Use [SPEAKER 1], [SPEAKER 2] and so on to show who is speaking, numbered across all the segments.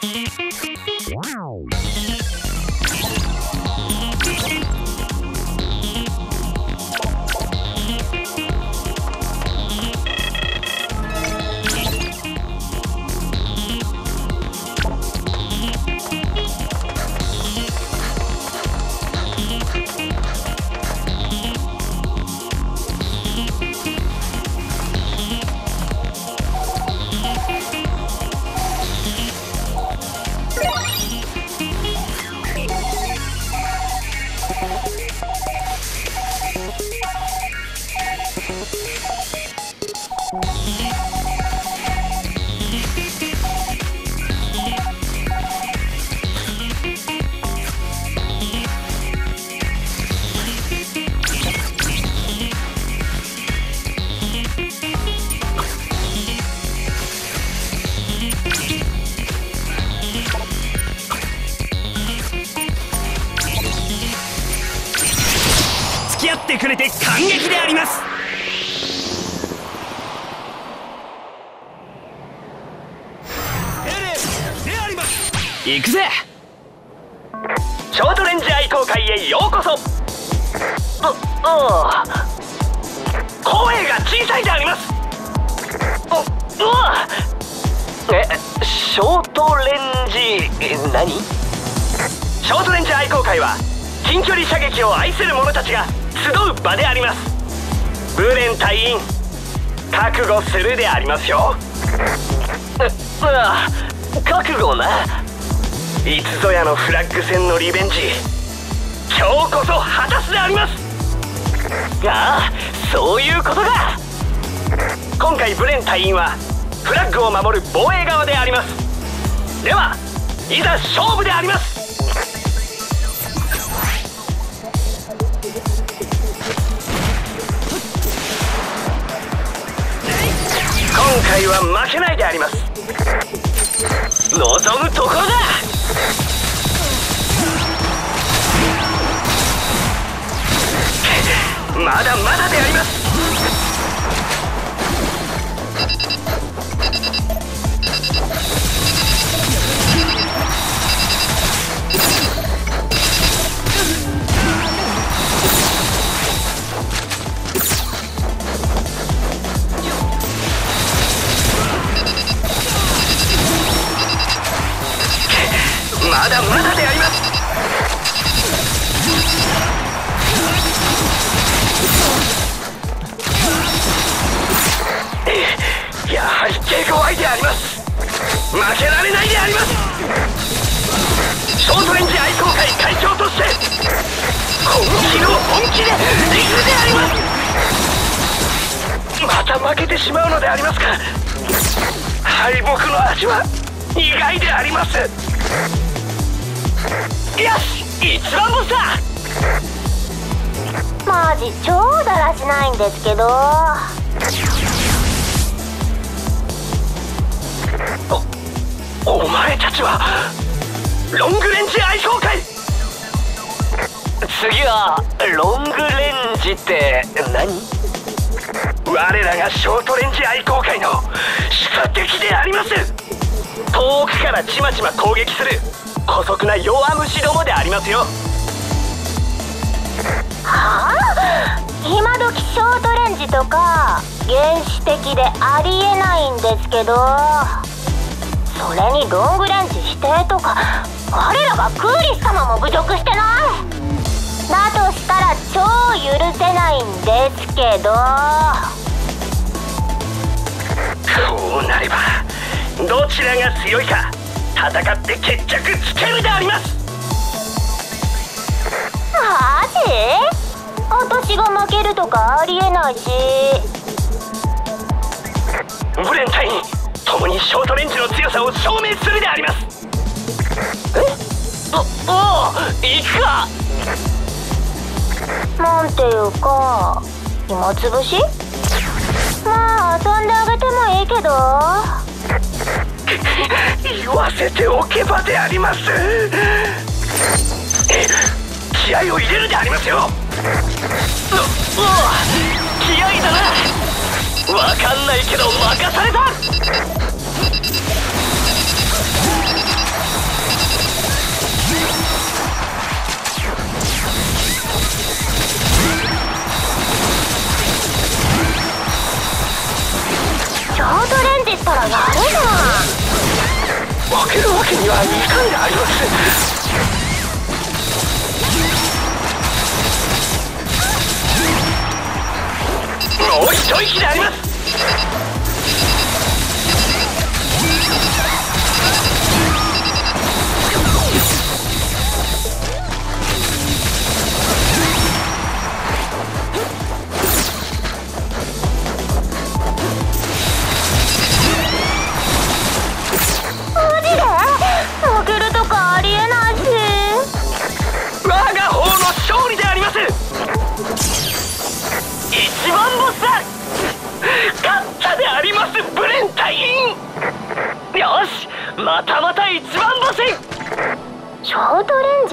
[SPEAKER 1] Thank you. 行くぜ。ショートレンジ愛好会へようこそ。うあ声が小さいであります。うわえショートレンジ何？ショートレンジ愛好会は近距離射撃を愛する者たちが集う場であります。ブレン隊員覚悟するでありますよ。うわ覚悟ないつぞやのフラッグ戦のリベンジ。今日こそ果たすであります。ああそういうことだ今回ブレン隊員はフラッグを守る防衛側であります。ではいざ勝負であります。今回は負けないであります。望むところだ。まだまだであります。まだまだであります。やはり手強いであります。負けられないであります。ショートレンジ愛好会会長として本気の本気でリグであります。また負けてしまうのであります。か敗北の味は意外であります。よし一番星だ
[SPEAKER 2] マジ超だらしないんですけど。
[SPEAKER 1] おお前たちはロングレンジ愛好会。次はロングレンジって何？我らがショートレンジ愛好会の宿敵であります。遠くからちまちま攻撃する。姑息な弱虫どもでありますよ。
[SPEAKER 2] はあ？今時ショートレンジとか原始的でありえないんですけどそれにロングレンジ否定とか我らがクーリス様も侮辱してない？だとしたら超許せないんですけど。
[SPEAKER 1] こうなればどちらが強いか戦って決着つけるであります。
[SPEAKER 2] 私が負けるとかありえないし。
[SPEAKER 1] ブレンタイン共にショートレンジの強さを証明するであります。え？おお行くか。
[SPEAKER 2] なんていうか暇つぶし？まあ遊んであげてもいいけど。
[SPEAKER 1] 言わせておけばであります。気合を入れるでありますよう気合だな。わかんないけど任された。
[SPEAKER 2] ショートレンジったらやるじゃん
[SPEAKER 1] 負けるわけにはいかんでありますもう一息であります。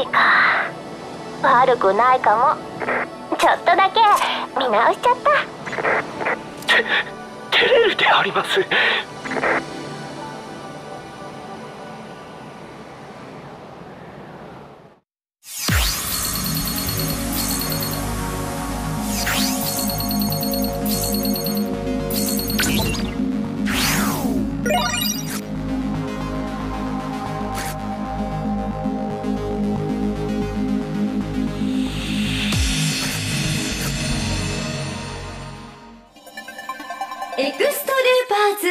[SPEAKER 2] ジか悪くないかも。ちょっとだけ見直しちゃった。
[SPEAKER 1] て照れるであります。
[SPEAKER 3] エクストルーパーズ。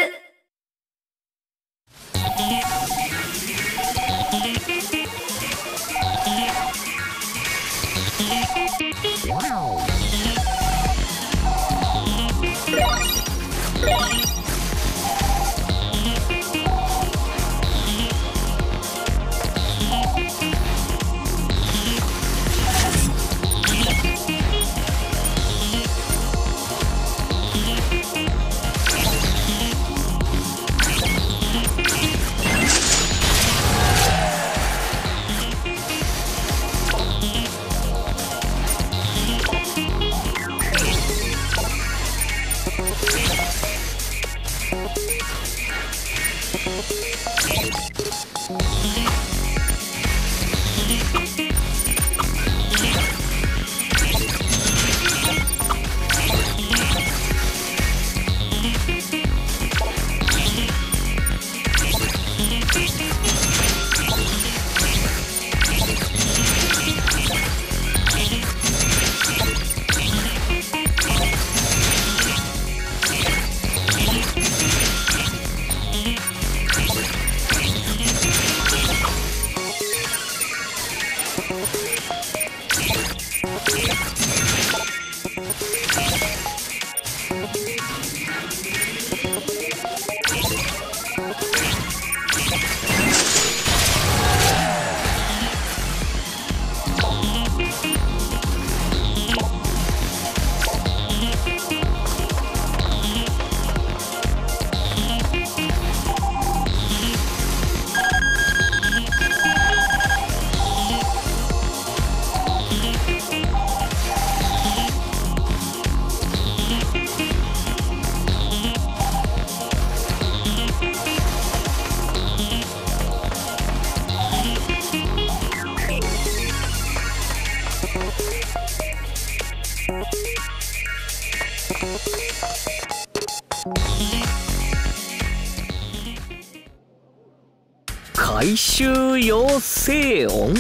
[SPEAKER 4] 回収要請音？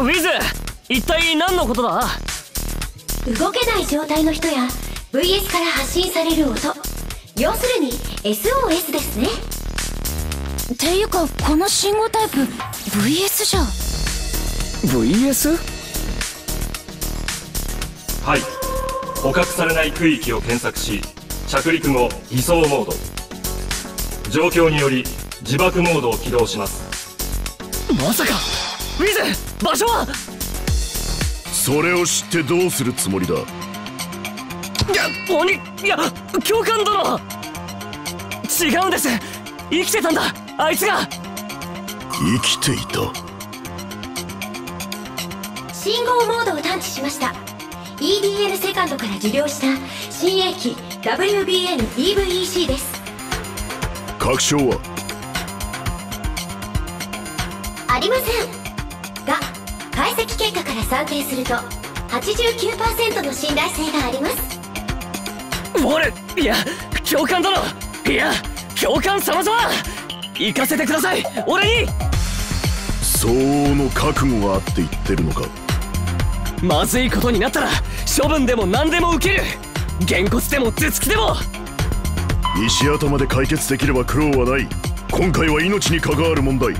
[SPEAKER 4] ウィズ一体何のことだ？
[SPEAKER 3] 動けない状態の人や VS から発信される音。要するに SOS ですね。
[SPEAKER 5] っていうかこの信号タイプ VS じゃ。ん
[SPEAKER 4] VS?
[SPEAKER 6] はい。捕獲されない区域を検索し着陸後偽装モード。状況により自爆モードを起動します
[SPEAKER 4] まさか。ウィズ場所は。
[SPEAKER 7] それを知ってどうするつもりだ？
[SPEAKER 4] いや鬼いや教官殿。違うんです。生きてたんだ。あいつが。
[SPEAKER 7] 生きていた？
[SPEAKER 3] 信号モードを探知しました。EDL セカンドから受領した。新鋭機 WBN-EVEC です。
[SPEAKER 7] 確証は？
[SPEAKER 3] りません。が解析結果から算定すると89%の信頼性があります。
[SPEAKER 4] 俺いや教官殿。いや教官様々。行かせてください。俺に。
[SPEAKER 7] 相応の覚悟があって言ってるのか。
[SPEAKER 4] まずいことになったら処分でも何でも受ける。げんこつでも頭突きでも。
[SPEAKER 7] 石頭で解決できれば苦労はない。今回は命に関わる問題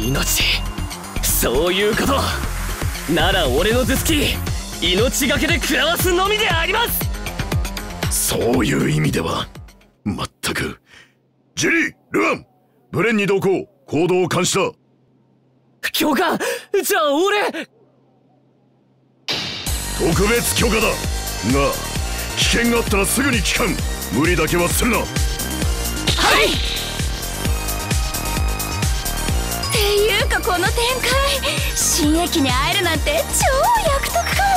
[SPEAKER 4] 命そういうこと。なら俺の頭突き命がけで食らわすのみであります。
[SPEAKER 7] そういう意味ではまったくジェリールアン。ブレンに同行。行動を監視だ。
[SPEAKER 4] 教官じゃあ俺。
[SPEAKER 7] 特別許可だ。が危険があったらすぐに帰還。無理だけはするな。
[SPEAKER 4] はい
[SPEAKER 5] かこの展開。新駅に会えるなんて超役